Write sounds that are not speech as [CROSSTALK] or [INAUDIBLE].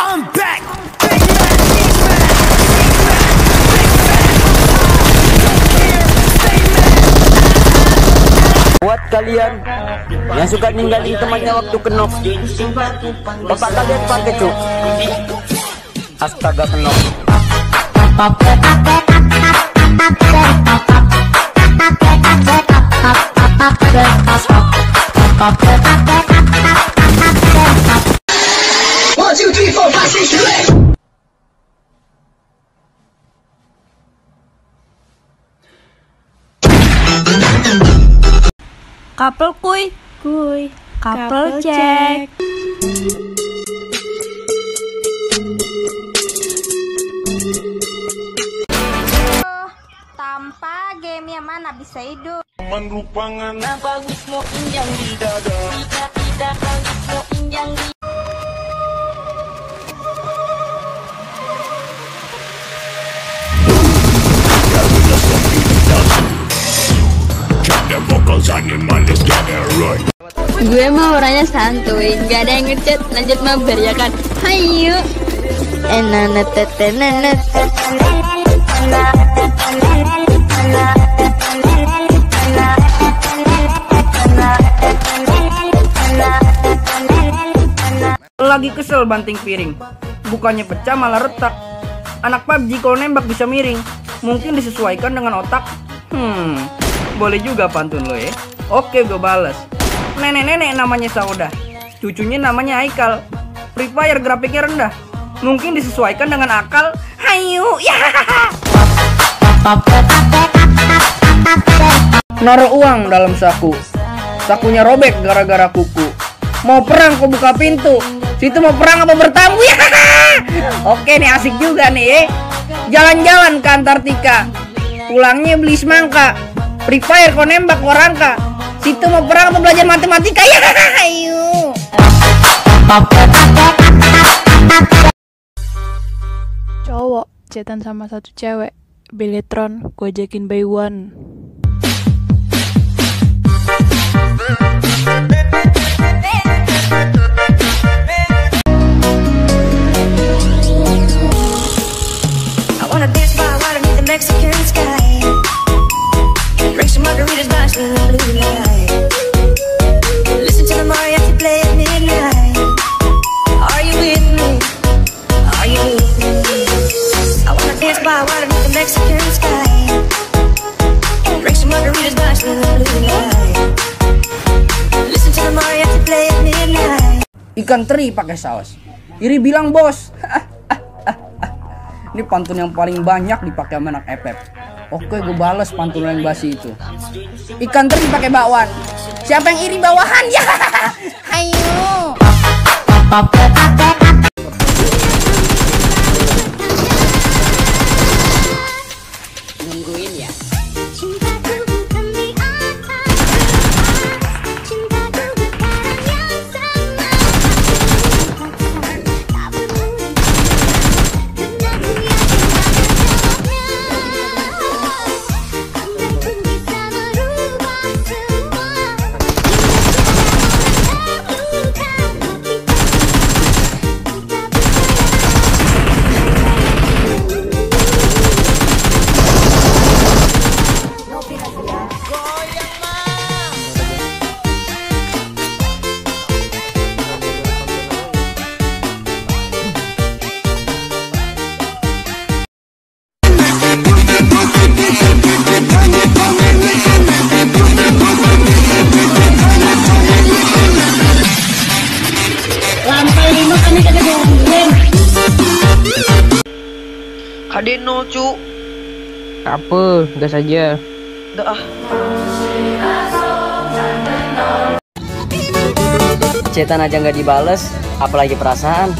Buat kalian yang suka ninggalin temannya waktu kenok, bapak kalian pakai cuk. Astaga kenok. Pop, masih jelek. Couple kuy, kuy, couple, check. tanpa game yang mana bisa hidup Menrupangan. Nah bagus mau injang di dada Tidak tidak bagus mau injang di Gue mah orangnya santuy, gak ada yang ngechat, lanjut mabar ya kan? Hayu. Tetenenet. Lagi kesel banting piring. Bukannya pecah malah retak. Anak PUBG kalau nembak bisa miring. Mungkin disesuaikan dengan otak. Hmm Boleh juga pantun lo ya. Oke gue bales Nenek-nenek namanya Sauda. Cucunya namanya Aikal. Free Fire grafiknya rendah. Mungkin disesuaikan dengan akal. Hayu ya. Naruh uang dalam saku. Sakunya robek gara-gara kuku. Mau perang kok buka pintu. Situ mau perang apa bertamu? Ya. Oke nih asik juga nih eh. Jalan-jalan ke Antartika. Pulangnya beli semangka. Free Fire kok nembak warangka Situ mau perang apa belajar matematika ya Ayo Cowok chatan sama satu cewek. Beletron, gue ajakin by one. By Mexican sky. Drink some margaritas, in the blue light. By water beneath the Mexican sky. Drink some margaritas, bask in the blue light. Listen to the mariachi play at midnight. Ikan teri pakai saus. Iri bilang bos. [LAUGHS] Ini pantun yang paling banyak dipakai sama anak FF Oke gue bales pantun yang basi itu. Ikan teri pakai bakwan. Siapa yang iri bawahan? Ya [LAUGHS] Ayo gangguin Kadeno no cu apa? Gas aja. Dah ah. cetan aja nggak dibales apalagi perasaan.